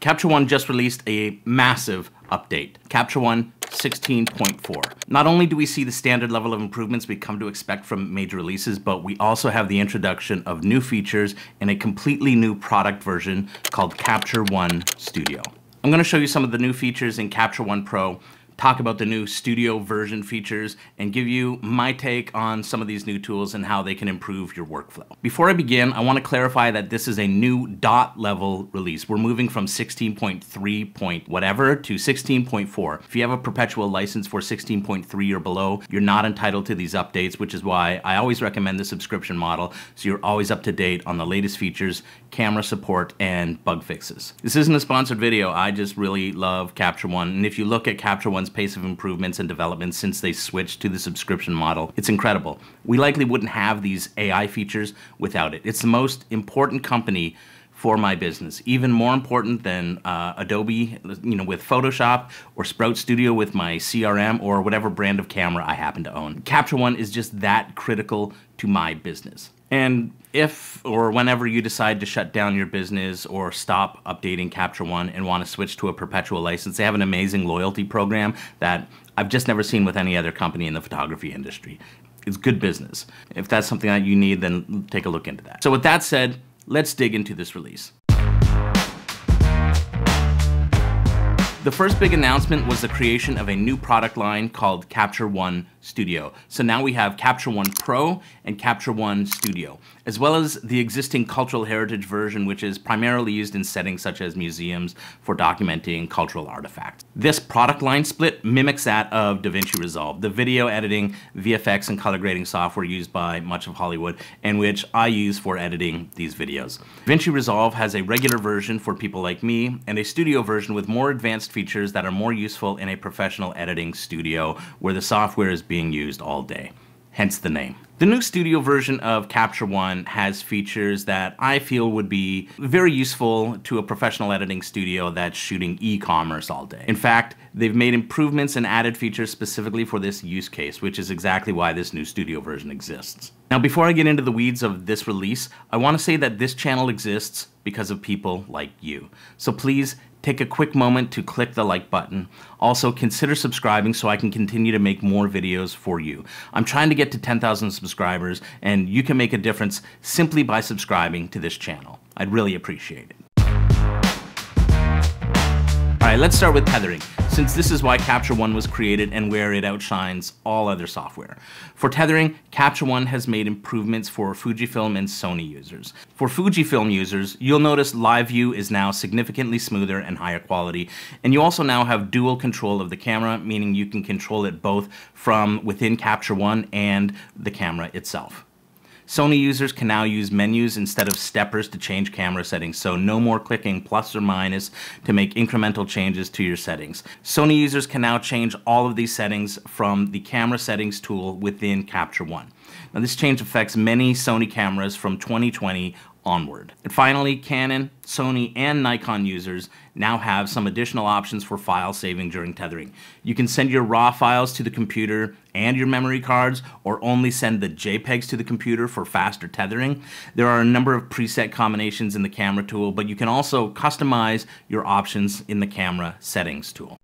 Capture One just released a massive update. Capture One 16.4. Not only do we see the standard level of improvements we come to expect from major releases, but we also have the introduction of new features in a completely new product version called Capture One Studio. I'm going to show you some of the new features in Capture One Pro talk about the new studio version features, and give you my take on some of these new tools and how they can improve your workflow. Before I begin, I want to clarify that this is a new dot level release. We're moving from 16.3 point whatever to 16.4. If you have a perpetual license for 16.3 or below, you're not entitled to these updates, which is why I always recommend the subscription model so you're always up to date on the latest features, camera support, and bug fixes. This isn't a sponsored video. I just really love Capture One, and if you look at Capture One's pace of improvements and development since they switched to the subscription model. It's incredible. We likely wouldn't have these AI features without it. It's the most important company for my business, even more important than uh, Adobe, you know, with Photoshop or Sprout Studio with my CRM or whatever brand of camera I happen to own. Capture One is just that critical to my business. And if or whenever you decide to shut down your business or stop updating Capture One and want to switch to a perpetual license, they have an amazing loyalty program that I've just never seen with any other company in the photography industry. It's good business. If that's something that you need, then take a look into that. So with that said, let's dig into this release. The first big announcement was the creation of a new product line called Capture One Studio. So now we have Capture One Pro and Capture One Studio, as well as the existing cultural heritage version, which is primarily used in settings such as museums for documenting cultural artifacts. This product line split mimics that of DaVinci Resolve, the video editing, VFX, and color grading software used by much of Hollywood, and which I use for editing these videos. DaVinci Resolve has a regular version for people like me, and a studio version with more advanced features that are more useful in a professional editing studio where the software is being used all day, hence the name. The new studio version of Capture One has features that I feel would be very useful to a professional editing studio that's shooting e-commerce all day. In fact, they've made improvements and added features specifically for this use case, which is exactly why this new studio version exists. Now, before I get into the weeds of this release, I want to say that this channel exists because of people like you. So please take a quick moment to click the like button. Also, consider subscribing so I can continue to make more videos for you. I'm trying to get to 10,000 subscribers, and you can make a difference simply by subscribing to this channel. I'd really appreciate it. All right, let's start with tethering since this is why Capture One was created and where it outshines all other software. For tethering, Capture One has made improvements for Fujifilm and Sony users. For Fujifilm users, you'll notice live view is now significantly smoother and higher quality, and you also now have dual control of the camera, meaning you can control it both from within Capture One and the camera itself. Sony users can now use menus instead of steppers to change camera settings, so no more clicking plus or minus to make incremental changes to your settings. Sony users can now change all of these settings from the camera settings tool within Capture One. Now this change affects many Sony cameras from 2020 onward. And finally, Canon, Sony, and Nikon users now have some additional options for file saving during tethering. You can send your RAW files to the computer and your memory cards, or only send the JPEGs to the computer for faster tethering. There are a number of preset combinations in the camera tool, but you can also customize your options in the camera settings tool.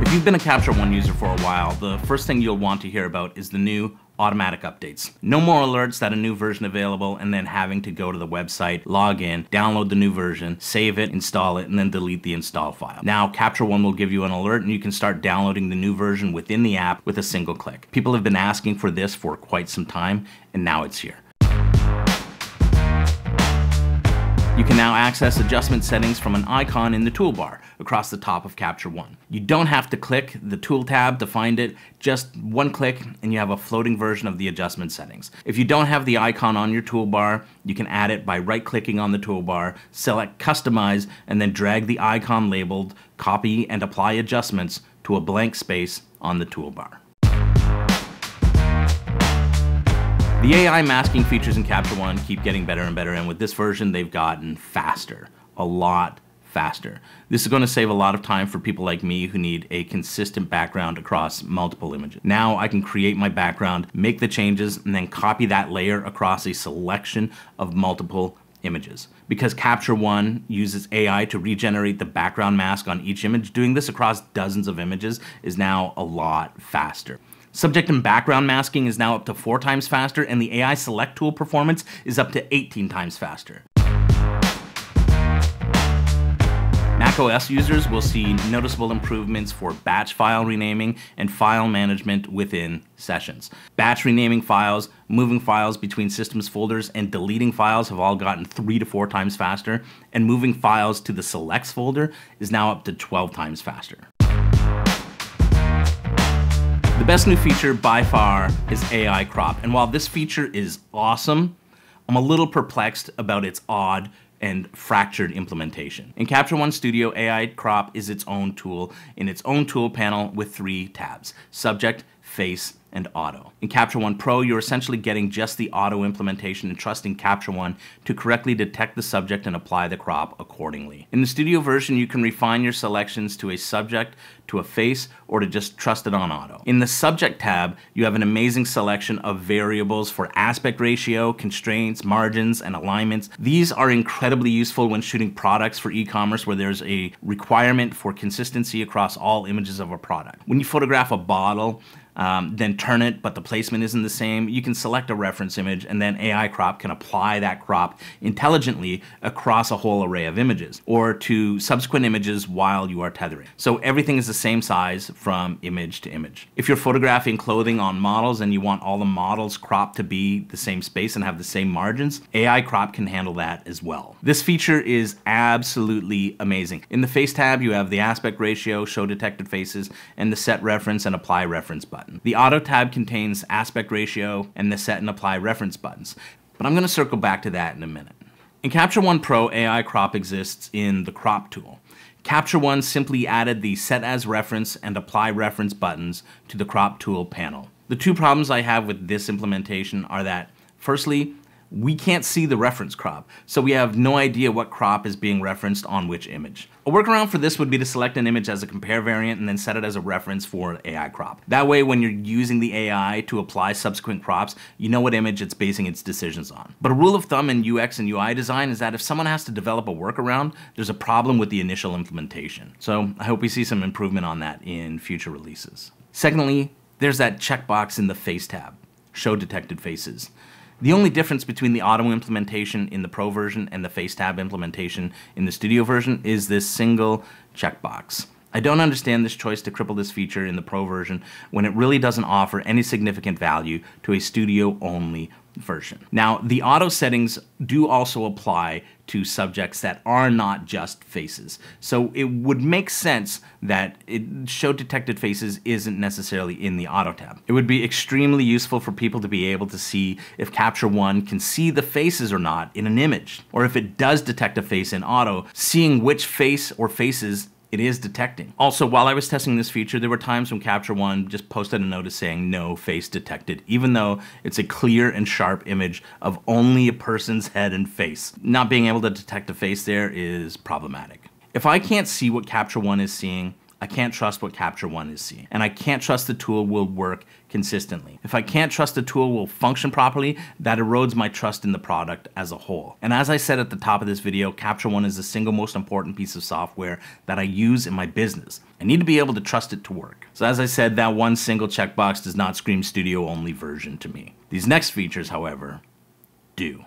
If you've been a Capture One user for a while, the first thing you'll want to hear about is the new automatic updates. No more alerts that a new version available and then having to go to the website, log in, download the new version, save it, install it, and then delete the install file. Now Capture One will give you an alert and you can start downloading the new version within the app with a single click. People have been asking for this for quite some time and now it's here. You can now access adjustment settings from an icon in the toolbar across the top of Capture One. You don't have to click the tool tab to find it, just one click and you have a floating version of the adjustment settings. If you don't have the icon on your toolbar, you can add it by right clicking on the toolbar, select customize, and then drag the icon labeled copy and apply adjustments to a blank space on the toolbar. The AI masking features in Capture One keep getting better and better, and with this version, they've gotten faster, a lot faster. This is going to save a lot of time for people like me who need a consistent background across multiple images. Now I can create my background, make the changes, and then copy that layer across a selection of multiple images. Because Capture One uses AI to regenerate the background mask on each image, doing this across dozens of images is now a lot faster. Subject and background masking is now up to four times faster, and the AI select tool performance is up to 18 times faster. macOS users will see noticeable improvements for batch file renaming and file management within sessions. Batch renaming files, moving files between systems folders, and deleting files have all gotten three to four times faster, and moving files to the selects folder is now up to 12 times faster. Best new feature by far is AI crop, and while this feature is awesome, I'm a little perplexed about its odd and fractured implementation. In Capture One Studio, AI Crop is its own tool in its own tool panel with three tabs, Subject, Face, and Auto. In Capture One Pro, you're essentially getting just the auto implementation and trusting Capture One to correctly detect the subject and apply the crop accordingly. In the Studio version, you can refine your selections to a subject, to a face, or to just trust it on auto. In the Subject tab, you have an amazing selection of variables for aspect ratio, constraints, margins, and alignments. These are incredibly useful when shooting products for e-commerce where there's a requirement for consistency across all images of a product. When you photograph a bottle, um, then turn it, but the placement isn't the same. You can select a reference image and then AI crop can apply that crop intelligently across a whole array of images or to subsequent images while you are tethering. So everything is the same size from image to image. If you're photographing clothing on models and you want all the models cropped to be the same space and have the same margins, AI crop can handle that as well. This feature is absolutely amazing. In the face tab, you have the aspect ratio, show detected faces, and the set reference and apply reference button button. The Auto tab contains aspect ratio and the set and apply reference buttons, but I'm going to circle back to that in a minute. In Capture One Pro, AI crop exists in the crop tool. Capture One simply added the set as reference and apply reference buttons to the crop tool panel. The two problems I have with this implementation are that, firstly, we can't see the reference crop, so we have no idea what crop is being referenced on which image. A workaround for this would be to select an image as a compare variant and then set it as a reference for AI crop. That way, when you're using the AI to apply subsequent crops, you know what image it's basing its decisions on. But a rule of thumb in UX and UI design is that if someone has to develop a workaround, there's a problem with the initial implementation. So I hope we see some improvement on that in future releases. Secondly, there's that checkbox in the Face tab, Show Detected Faces. The only difference between the auto implementation in the Pro version and the Face tab implementation in the Studio version is this single checkbox. I don't understand this choice to cripple this feature in the Pro version when it really doesn't offer any significant value to a studio-only version. Now, the auto settings do also apply to subjects that are not just faces. So it would make sense that it, show detected faces isn't necessarily in the auto tab. It would be extremely useful for people to be able to see if Capture One can see the faces or not in an image, or if it does detect a face in auto, seeing which face or faces it is detecting. Also, while I was testing this feature, there were times when Capture One just posted a notice saying no face detected, even though it's a clear and sharp image of only a person's head and face. Not being able to detect a face there is problematic. If I can't see what Capture One is seeing, I can't trust what Capture One is seeing. And I can't trust the tool will work consistently. If I can't trust the tool will function properly, that erodes my trust in the product as a whole. And as I said at the top of this video, Capture One is the single most important piece of software that I use in my business. I need to be able to trust it to work. So as I said, that one single checkbox does not scream studio only version to me. These next features, however, do.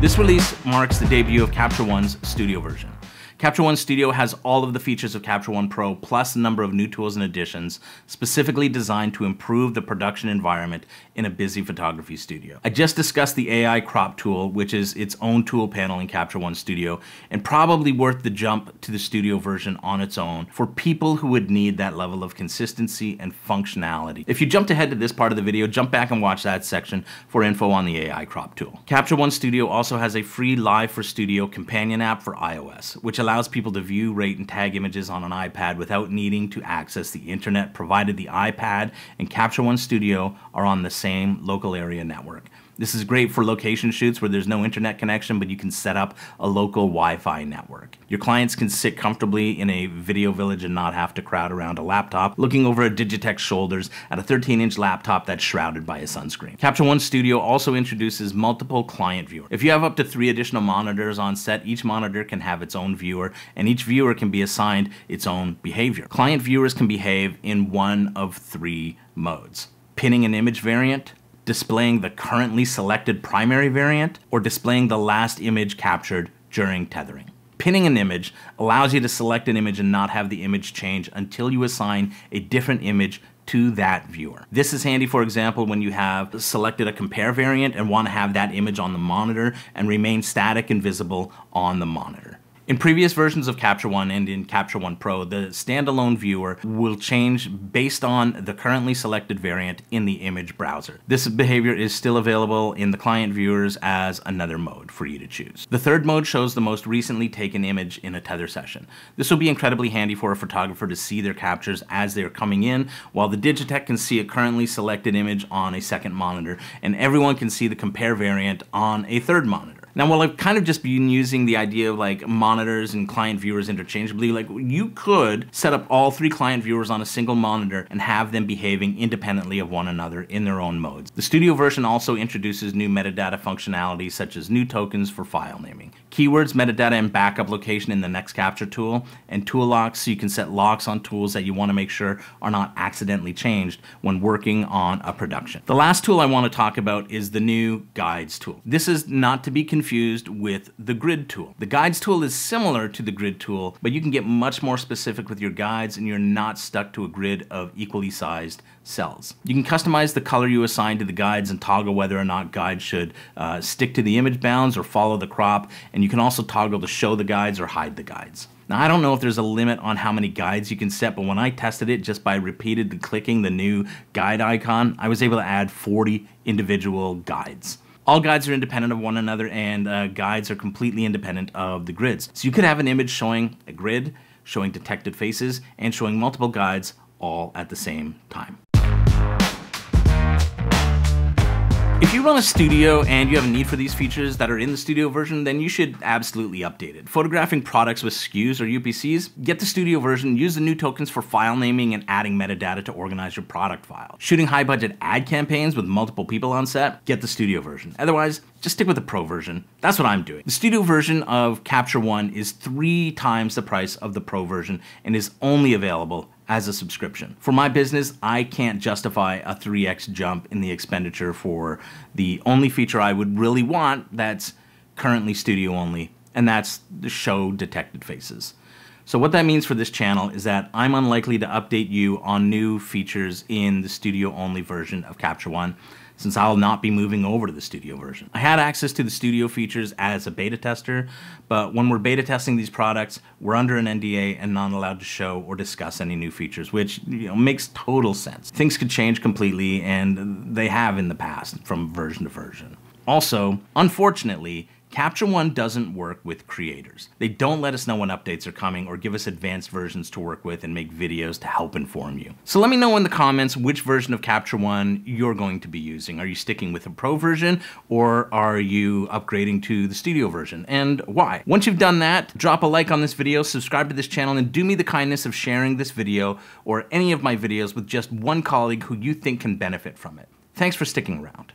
This release marks the debut of Capture One's studio version. Capture One Studio has all of the features of Capture One Pro plus a number of new tools and additions specifically designed to improve the production environment in a busy photography studio. I just discussed the AI crop tool, which is its own tool panel in Capture One Studio, and probably worth the jump to the studio version on its own for people who would need that level of consistency and functionality. If you jumped ahead to this part of the video, jump back and watch that section for info on the AI crop tool. Capture One Studio also has a free Live for Studio companion app for iOS, which allows people to view, rate, and tag images on an iPad without needing to access the internet, provided the iPad and Capture One Studio are on the same local area network. This is great for location shoots where there's no internet connection, but you can set up a local Wi-Fi network. Your clients can sit comfortably in a video village and not have to crowd around a laptop, looking over a Digitech shoulders at a 13-inch laptop that's shrouded by a sunscreen. Capture One Studio also introduces multiple client viewers. If you have up to three additional monitors on set, each monitor can have its own viewer, and each viewer can be assigned its own behavior. Client viewers can behave in one of three modes. Pinning an image variant, displaying the currently selected primary variant, or displaying the last image captured during tethering. Pinning an image allows you to select an image and not have the image change until you assign a different image to that viewer. This is handy, for example, when you have selected a compare variant and want to have that image on the monitor and remain static and visible on the monitor. In previous versions of Capture One and in Capture One Pro, the standalone viewer will change based on the currently selected variant in the image browser. This behavior is still available in the client viewers as another mode for you to choose. The third mode shows the most recently taken image in a tether session. This will be incredibly handy for a photographer to see their captures as they're coming in, while the Digitech can see a currently selected image on a second monitor, and everyone can see the compare variant on a third monitor. Now, while I've kind of just been using the idea of like monitors and client viewers interchangeably, like you could set up all three client viewers on a single monitor and have them behaving independently of one another in their own modes. The studio version also introduces new metadata functionality such as new tokens for file naming, keywords, metadata, and backup location in the next capture tool, and tool locks so you can set locks on tools that you want to make sure are not accidentally changed when working on a production. The last tool I want to talk about is the new guides tool. This is not to be confused confused with the grid tool. The guides tool is similar to the grid tool, but you can get much more specific with your guides and you're not stuck to a grid of equally sized cells. You can customize the color you assign to the guides and toggle whether or not guides should uh, stick to the image bounds or follow the crop, and you can also toggle to show the guides or hide the guides. Now, I don't know if there's a limit on how many guides you can set, but when I tested it just by repeatedly clicking the new guide icon, I was able to add 40 individual guides. All guides are independent of one another and uh, guides are completely independent of the grids. So you could have an image showing a grid, showing detected faces, and showing multiple guides all at the same time. If you run a studio and you have a need for these features that are in the studio version, then you should absolutely update it. Photographing products with SKUs or UPCs, get the studio version, use the new tokens for file naming and adding metadata to organize your product file. Shooting high budget ad campaigns with multiple people on set, get the studio version. Otherwise, just stick with the pro version. That's what I'm doing. The studio version of Capture One is three times the price of the pro version and is only available as a subscription. For my business, I can't justify a 3x jump in the expenditure for the only feature I would really want that's currently studio only, and that's the show detected faces. So what that means for this channel is that I'm unlikely to update you on new features in the studio only version of Capture One since I'll not be moving over to the studio version. I had access to the studio features as a beta tester, but when we're beta testing these products, we're under an NDA and not allowed to show or discuss any new features, which you know, makes total sense. Things could change completely, and they have in the past from version to version. Also, unfortunately, Capture One doesn't work with creators. They don't let us know when updates are coming or give us advanced versions to work with and make videos to help inform you. So let me know in the comments which version of Capture One you're going to be using. Are you sticking with the pro version or are you upgrading to the studio version and why? Once you've done that, drop a like on this video, subscribe to this channel, and do me the kindness of sharing this video or any of my videos with just one colleague who you think can benefit from it. Thanks for sticking around.